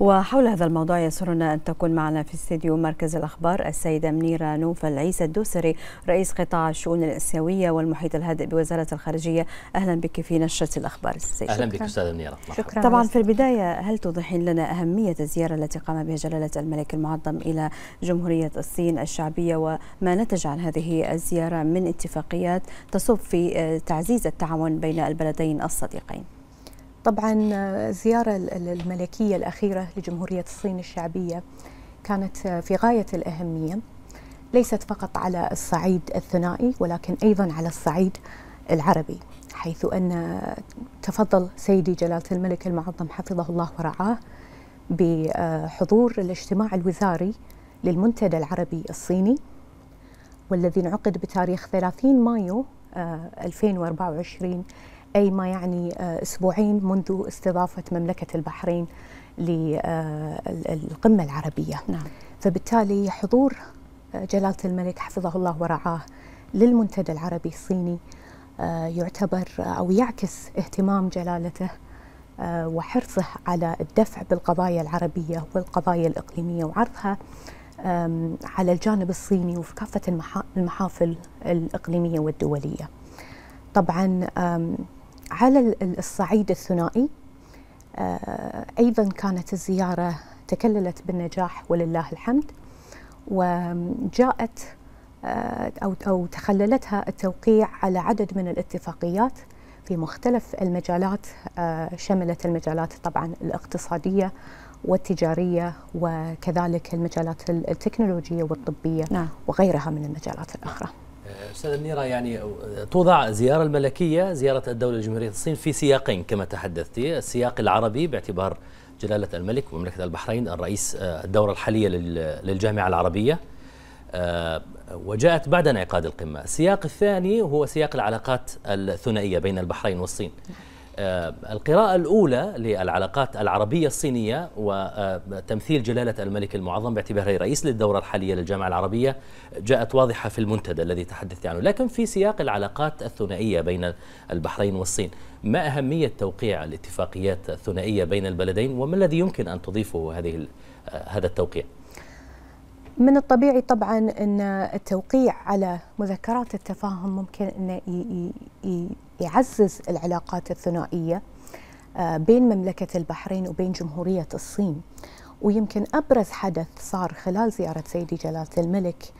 وحول هذا الموضوع يسرنا أن تكون معنا في استديو مركز الأخبار السيدة منيرة نوفل عيسى الدوسري رئيس قطاع الشؤون الآسيوية والمحيط الهادئ بوزارة الخارجية. أهلا بك في نشرة الأخبار السيدة أهلا بك أستاذة منيرة. شكرا. طبعا في البداية هل توضحين لنا أهمية الزيارة التي قام بها جلالة الملك المعظم إلى جمهورية الصين الشعبية وما نتج عن هذه الزيارة من اتفاقيات تصب في تعزيز التعاون بين البلدين الصديقين؟ طبعا الزيارة الملكية الأخيرة لجمهورية الصين الشعبية كانت في غاية الأهمية. ليست فقط على الصعيد الثنائي ولكن أيضا على الصعيد العربي حيث أن تفضل سيدي جلالة الملك المعظم حفظه الله ورعاه بحضور الاجتماع الوزاري للمنتدى العربي الصيني والذي انعقد بتاريخ 30 مايو 2024 أي ما يعني أسبوعين منذ استضافة مملكة البحرين للقمة العربية نعم. فبالتالي حضور جلالة الملك حفظه الله ورعاه للمنتدى العربي الصيني يعتبر أو يعكس اهتمام جلالته وحرصه على الدفع بالقضايا العربية والقضايا الإقليمية وعرضها على الجانب الصيني وفي كافة المحافل الإقليمية والدولية طبعا على الصعيد الثنائي أيضا كانت الزيارة تكللت بالنجاح ولله الحمد وجاءت أو أو تخللتها التوقيع على عدد من الاتفاقيات في مختلف المجالات شملت المجالات طبعا الاقتصادية والتجارية وكذلك المجالات التكنولوجية والطبية نعم. وغيرها من المجالات الأخرى. أستاذة منيرة يعني توضع زيارة الملكية زيارة الدولة لجمهورية الصين في سياقين كما تحدثتي، السياق العربي باعتبار جلالة الملك ومملكة البحرين الرئيس الدورة الحالية للجامعة العربية. وجاءت بعد انعقاد القمة، السياق الثاني هو سياق العلاقات الثنائية بين البحرين والصين. القراءة الأولى للعلاقات العربية الصينية وتمثيل جلالة الملك المعظم باعتباره رئيس للدورة الحالية للجامعة العربية جاءت واضحة في المنتدى الذي تحدثت عنه لكن في سياق العلاقات الثنائية بين البحرين والصين ما أهمية توقيع الاتفاقيات الثنائية بين البلدين وما الذي يمكن أن تضيفه هذه هذا التوقيع؟ من الطبيعي طبعا إن التوقيع على مذكرات التفاهم ممكن إنه يعزز العلاقات الثنائية بين مملكة البحرين وبين جمهورية الصين ويمكن أبرز حدث صار خلال زيارة سيدي جلالة الملك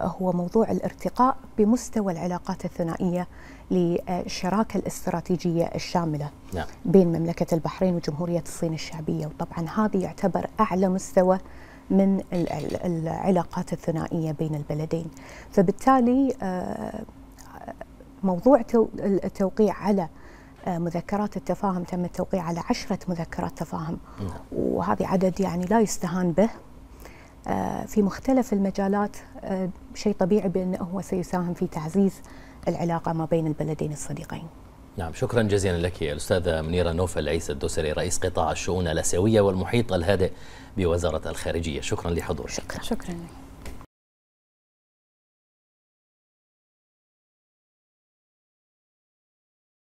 هو موضوع الارتقاء بمستوى العلاقات الثنائية للشراكه الاستراتيجية الشاملة نعم. بين مملكة البحرين وجمهورية الصين الشعبية وطبعا هذا يعتبر أعلى مستوى من العلاقات الثنائية بين البلدين. فبالتالي موضوع التوقيع على مذكرات التفاهم تم التوقيع على عشرة مذكرات تفاهم. وهذه عدد يعني لا يستهان به. في مختلف المجالات شيء طبيعي بأنه هو سيساهم في تعزيز العلاقة ما بين البلدين الصديقين. نعم شكرا جزيلا لك الأستاذة منيرة نوفل عيسى الدوسري رئيس قطاع الشؤون الآسيوية والمحيط الهادئ بوزارة الخارجية. شكرا لحضورك. شكرا شكرا لك.